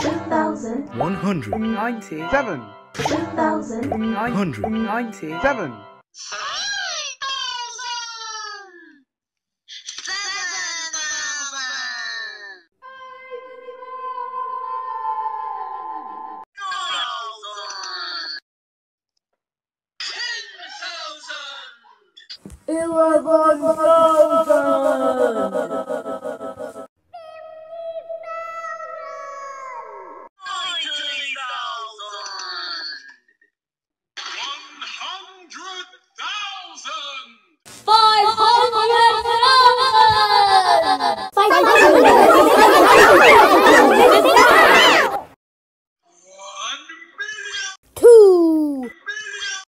One hundred. ninety, seven, thousand, nine Hundred. ninety, seven, eleven thousand, five